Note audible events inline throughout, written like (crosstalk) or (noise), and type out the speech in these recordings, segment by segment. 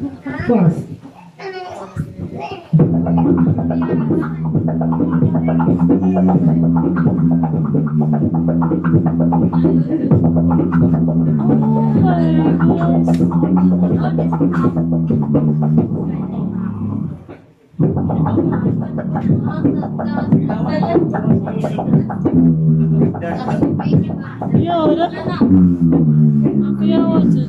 Fast. Ya udah. Ya wajib.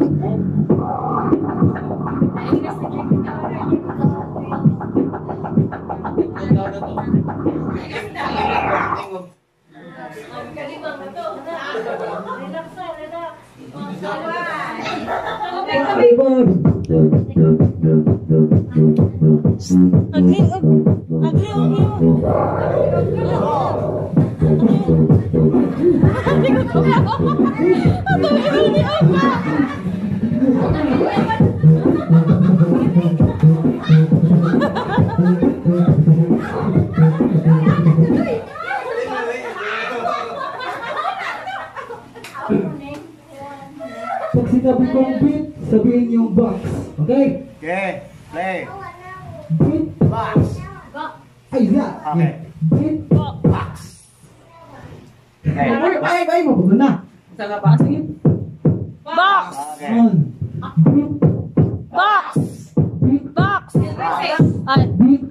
Table. Agli, agli, sinabi kong beat, sabihin yung box. Okay? Okay, play. Beat. Box. Ay, yeah. Okay. Beat. Box. Okay. Ay, ay, ay, mabuto na. Sa labas. Sige. Box, Okay. On. Beat. box, Beat. box. Ay, Beat.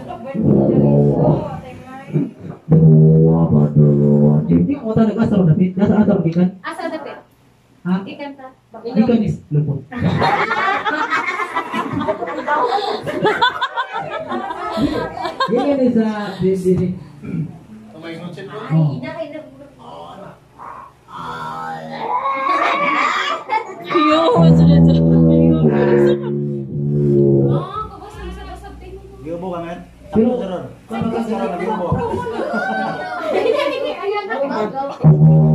Hindi ko tahu asal tapi asal ikan. Asa dapit? Ha? Ikan. Ikan is lupot. Ikan is uh, di di. Oh. Ina kay nag Cute. Oh, kabos sa mo. Giubo ka, men?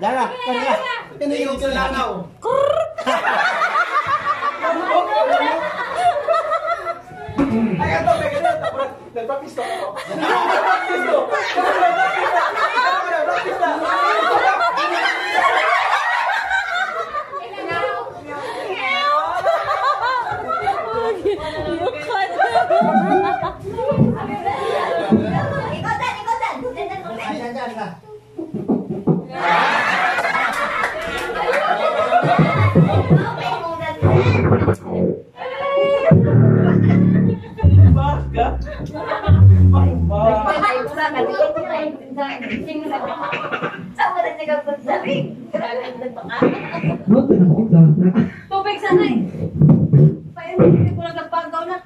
Dala, karga. Tiniyog sa lanaw. Ay, ganito, may ganito. Nagpapisto ako. Nagpapisto. Nagpapisto. (laughs) Nagpapisto. Nagpapisto. nagkakunsabi. No, tinakot lang. Tubig sana eh. Paano hindi ko lang nagpagaw na.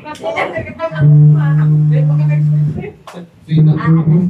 Kapag nila, nagpagaw na. Sino? Sino?